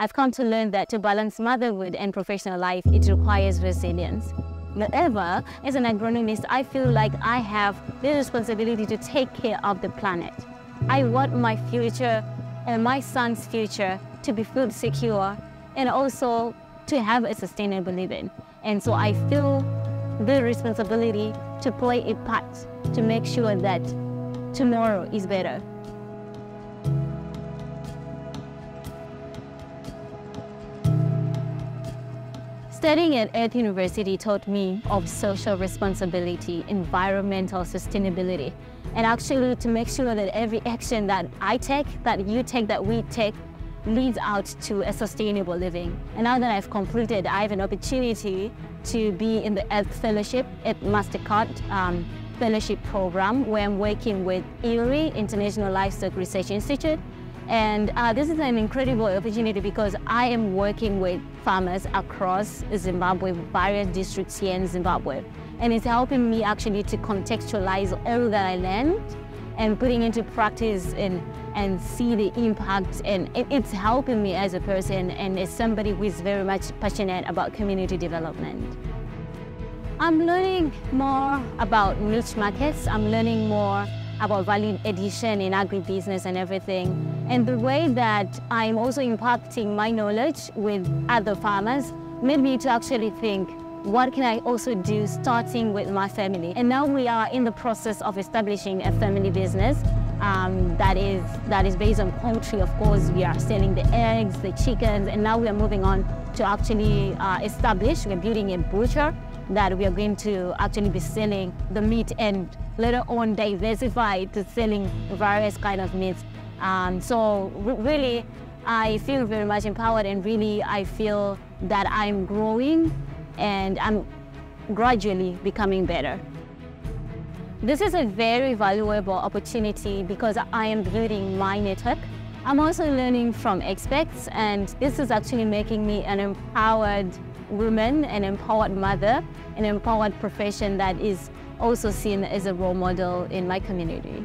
I've come to learn that to balance motherhood and professional life, it requires resilience. However, as an agronomist, I feel like I have the responsibility to take care of the planet. I want my future and my son's future to be food secure and also to have a sustainable living. And so I feel the responsibility to play a part to make sure that tomorrow is better. Studying at Earth University taught me of social responsibility, environmental sustainability, and actually to make sure that every action that I take, that you take, that we take, leads out to a sustainable living. And now that I've completed, I have an opportunity to be in the Earth Fellowship at MasterCard um, Fellowship Program where I'm working with ILRI, International Livestock Research Institute. And uh, this is an incredible opportunity because I am working with farmers across Zimbabwe, various districts here in Zimbabwe. And it's helping me actually to contextualize all that I learned and putting into practice and, and see the impact. And it, it's helping me as a person and as somebody who is very much passionate about community development. I'm learning more about niche markets. I'm learning more about value addition in agribusiness and everything. And the way that I'm also impacting my knowledge with other farmers made me to actually think what can I also do starting with my family? And now we are in the process of establishing a family business um, that is that is based on poultry. Of course, we are selling the eggs, the chickens, and now we are moving on to actually uh, establish, we're building a butcher that we are going to actually be selling the meat and later on diversify to selling various kind of meats. Um, so really, I feel very much empowered and really I feel that I'm growing and I'm gradually becoming better. This is a very valuable opportunity because I am building my network. I'm also learning from experts and this is actually making me an empowered woman, an empowered mother, an empowered profession that is also seen as a role model in my community.